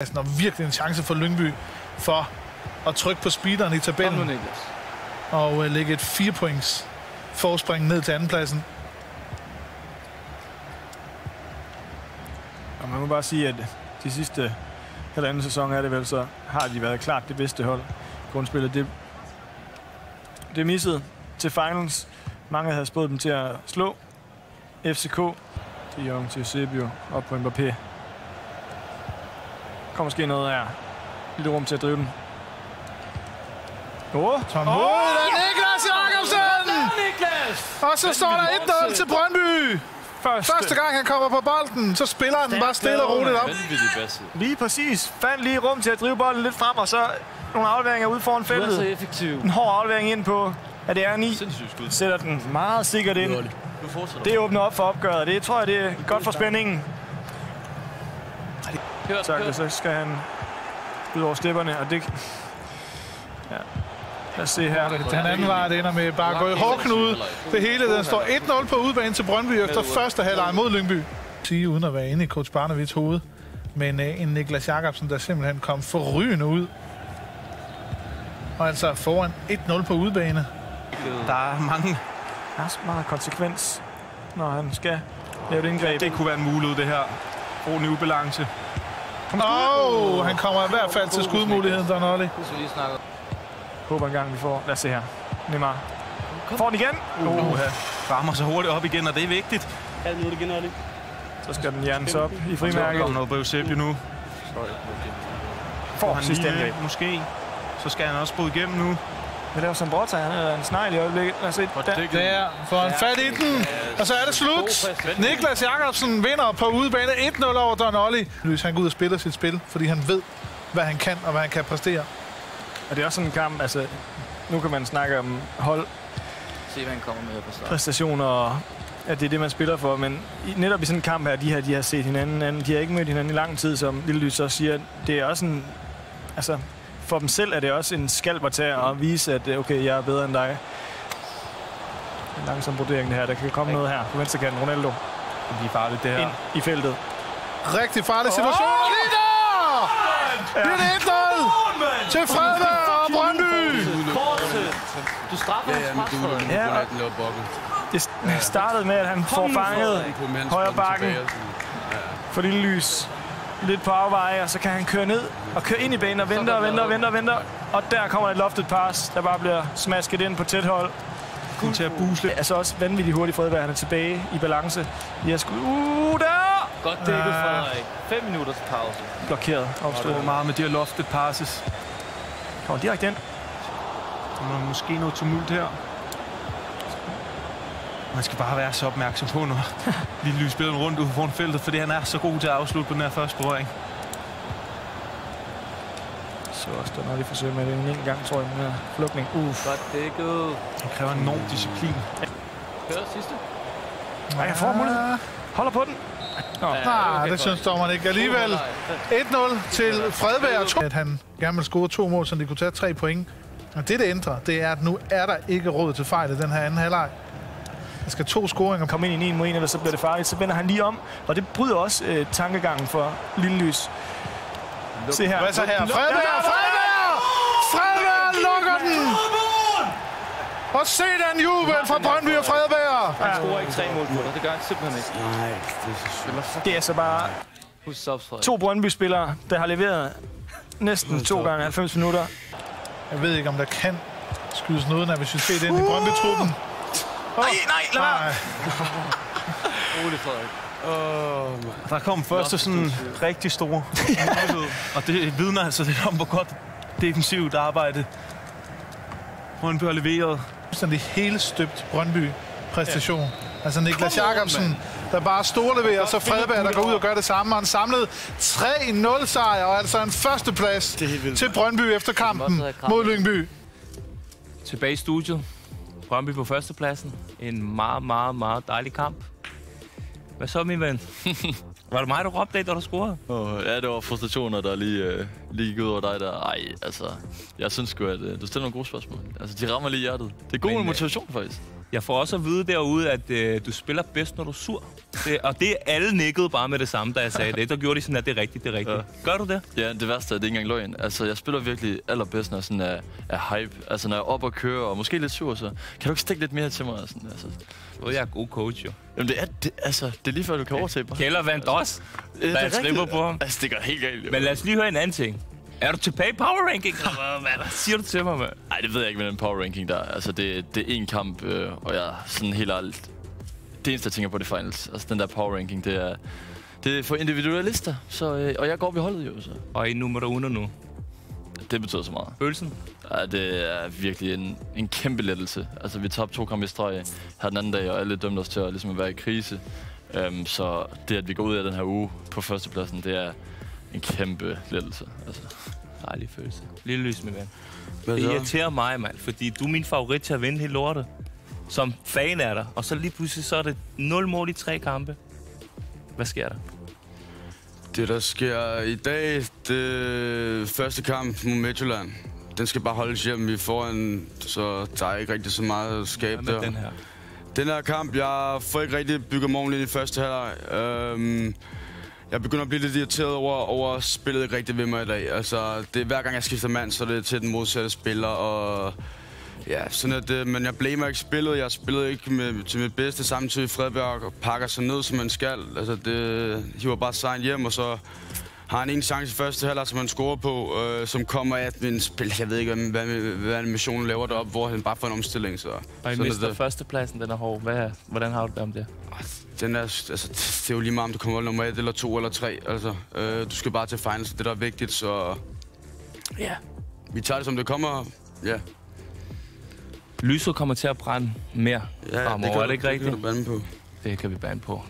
og virkelig en chance for Lyngby for at trykke på speederen i Kom nu, tabellen og uh, lægge et 4 points forspring ned til andenpladsen. Og man må bare sige, at de sidste halvanden sæson er det vel, så har de været klart det bedste hold. Grundspillet, det, det missede til finals. Mange havde spået dem til at slå FCK. Til Jong, til Sebio op på Mbappé. Kommer måske noget her. Lille rum til at drive den. Åh, oh, Tom af Niklas Jakobsen! Niklas! Og så står der 1-0 til Brøndby. første. Første gang han kommer på bolden, så spiller han den bare stille og roligt op. Lige præcis. Fandt lige rum til at drive bolden lidt frem, og så nogle afleveringer ud foran er så feltet. effektiv. En hård aflevering ind på, at det er 9. Sindssygt skud. Sætter den meget sikkert ind. Det åbner op for opgøret. Det tror jeg, det er godt for spændingen. Hør, Så, hør. så skal han ud over stepperne, og det... Ja. Lad os se her. Den anden var, det ender med bare at gå i hårdknude. Det hele, den står 1-0 på udbanen til Brøndby efter første halvleg mod Lyngby. Sige uden at være inde i coach Barnevits hoved. Men øh, en Niklas Jakobsen, der simpelthen kom forrygende ud. Og altså foran 1-0 på udbane. Der er mange. Der er så meget konsekvens, når han skal lave et indgreb. Det kunne være en mulighed, det her. Rolig ubalance. Åh, oh, han kommer i hvert fald til skudmuligheden, snakke om. Håber engang, vi får. Lad os se her. Neymar. Får den igen. Uh, uh, rammer så hurtigt op igen, og det er vigtigt. Så skal den hjernes op i Så frimærket. kommer noget Eusebio nu. Får Får han sidste lige, angreb. måske. Så skal han også bryde igennem nu. Hvad laver Sambrota? Han er en snegl i øjeblikket. Lad os se. Der. Der får han fat i den. Og så er det slut. Niklas Jakobsen vinder på udebane 1-0 over Donolli. Lys, han går ud og spiller sit spil, fordi han ved, hvad han kan og hvad han kan præstere. Og det er også sådan en kamp, altså... Nu kan man snakke om hold, Se, hvad han kommer med på start. præstationer og at det er det, man spiller for. Men netop i sådan en kamp her, de her, de har set hinanden, anden, de har ikke mødt hinanden i lang tid, som Lille Lys også siger. Det er også en... Altså, for dem selv er det også en skalp at tage og vise, at øh, okay, jeg er bedre end dig. En langsom vurdering det her. Der kan komme noget her på venstrekanten. Ronaldo Det bliver farligt, det her. ind i feltet. Rigtig farlig situation. Oh! Lige der! Det er det 1-0 til Fredberg og Brøndby. Du straffer Ja, ja, ja, men du vil Ja, ja. Det startede med, at han får fanget højre bakken for Lille Lys. Lidt på afveje, og så kan han køre ned og køre ind i banen og venter og venter og venter og venter. Og der kommer et loftet pass, der bare bliver smasket ind på tæt hold. Kun til at lidt. Altså også vanvittigt hurtigt Fredberg. Han er tilbage i balance. Har sgu... Uh, der! Godt dækket, Frederik. 5 minutter til pause. Blokeret. Opstået. er meget med de her lofted passes. Kommer direkte ind. Der er måske noget tumult her. Man skal bare være så opmærksom på, når Lille Lys spiller rundt ude foran feltet, fordi han er så god til at afslutte på den her første berøring. Så også der er noget, de forsøger med det en enkelt gang, tror jeg, med den her flugtning. Uff. Godt dækket. Han kræver enorm disciplin. Hør sidste. Ej, jeg får mulighed. Holder på den. Nej, det synes dommeren ikke alligevel. 1-0 til Fredberg. At han gerne vil score to mål, så de kunne tage tre point. Og det, det ændrer, det er, at nu er der ikke råd til fejl i den her anden halvleg. Der skal to scoringer komme ind i en 1 mod 1, eller så bliver det farligt. Så vender han lige om, og det bryder også øh, tankegangen for Lille Lys. Se her. Hvad så her? Fredberg! Fredberg! Fredberg lukker den! Og se den jubel fra Brøndby og Fredberg! Han scorer ikke tre mål på dig. Det gør han simpelthen ikke. Nej, det er så. Det er altså bare to Brøndby-spillere, der har leveret næsten to gange 90 minutter. Jeg ved ikke, om der kan skydes noget uden adversitet ind i Brøndby-truppen. Nej, nej, lad være. Rolig, Frederik. Der kom første sådan rigtig store mulighed, og det vidner altså lidt om, hvor godt defensivt arbejde Brøndby har leveret. fuldstændig helt støbt Brøndby-præstation. Altså Niklas Jakobsen, der bare storleverer, og så Fredberg, der går ud og gør det samme. Og en samlet 3-0-sejr, og altså en førsteplads til Brøndby efter kampen mod Lyngby. Tilbage i studiet. Brøndby på førstepladsen. En meget, meget, meget dejlig kamp. Hvad så, min ven? Var det mig, der råbte af, da du scorede? Oh, ja, det var frustrationer, der lige, øh, lige gik ud over dig der. Ej, altså, jeg synes sgu, at øh, du stiller nogle gode spørgsmål. Altså, de rammer lige hjertet. Det er god Men, øh, motivation, faktisk. Jeg får også at vide derude, at øh, du spiller bedst, når du er sur. Det, og det alle nikkede bare med det samme, da jeg sagde det. Der gjorde de sådan, at det er rigtigt, det er rigtigt. Ja. Gør du det? Ja, det værste er, det ikke engang løgn. Altså, jeg spiller virkelig allerbedst, når jeg sådan er, er hype. Altså, når jeg er op og kører, og måske lidt sur, så kan du ikke stikke lidt mere til mig? Sådan, altså. Og jeg er god coach, jo. Jamen, det er, det, altså, det er lige før, du kan overtage mig. Kælder vandt også. Hvad er er slipper på ham? Altså, det går helt galt. jo. Men lad os lige høre en anden ting. Er du tilbage i power ranking? Hvad, siger du til mig, mand? Nej, det ved jeg ikke med den power ranking der. Altså, det, det er én kamp, øh, og jeg er sådan helt ærligt... Det eneste, jeg tænker på, det er finals. Altså, den der power ranking, det er... Det er for individualister, så, øh, og jeg går ved holdet jo, så Og I er nummer uno nu. det betyder så meget. Følelsen? Ja, det er virkelig en, en kæmpe lettelse. Altså, vi tabte to kampe i streg her den anden dag, og alle dømte os til at, ligesom at være i krise. Um, så det, at vi går ud af den her uge på førstepladsen, det er en kæmpe lettelse. Altså. Dejlig følelse. Lille lys, min ven. Hvad Det irriterer mig, mand, fordi du er min favorit til at vinde hele lortet. Som fan er der. Og så lige pludselig så er det 0 mål i tre kampe. Hvad sker der? Det, der sker i dag, det første kamp mod Midtjylland. Den skal bare holdes hjem. Vi får en, så der er ikke rigtig så meget at skabe Hvad med der. den her? Den her kamp, jeg får ikke rigtig bygget morgen ind i første halvleg. Øhm, jeg begynder at blive lidt irriteret over, over spillet ikke rigtig ved mig i dag. Altså, det er hver gang jeg skifter mand, så er det til den modsatte spiller, og ja, sådan at det. Men jeg blamer ikke spillet. Jeg spillede ikke med, til mit bedste samtidig. Fredberg pakker sig ned, som man skal. Altså, det hiver bare sejren hjem, og så har han en chance i første halvleg, som han scorer på, øh, som kommer af min spil. Jeg ved ikke, hvad, hvad, hvad animationen laver deroppe, hvor han bare får en omstilling. Så, Og I er mister det. førstepladsen, den er hård. Hvad, hvordan har du det om det? Den er, altså, det er jo lige meget, om du kommer nummer et eller to eller tre. Altså, øh, du skal bare til finals, det der er vigtigt, så... Ja. Vi tager det, som det kommer. Ja. Lyset kommer til at brænde mere ja fremover, er det ikke rigtigt? Det kan du bande på. Det kan vi bande på.